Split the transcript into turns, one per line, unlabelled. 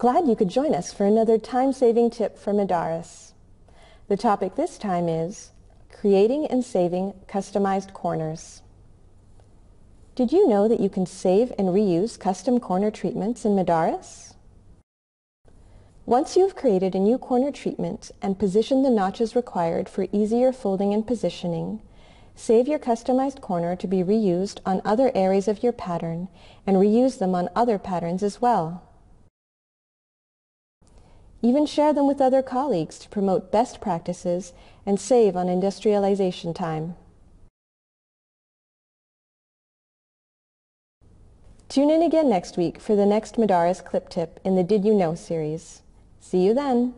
Glad you could join us for another time-saving tip from Modaris. The topic this time is creating and saving customized corners. Did you know that you can save and reuse custom corner treatments in Modaris? Once you've created a new corner treatment and positioned the notches required for easier folding and positioning, save your customized corner to be reused on other areas of your pattern and reuse them on other patterns as well. Even share them with other colleagues to promote best practices and save on industrialization time. Tune in again next week for the next Modaris clip tip in the Did You Know series. See you then!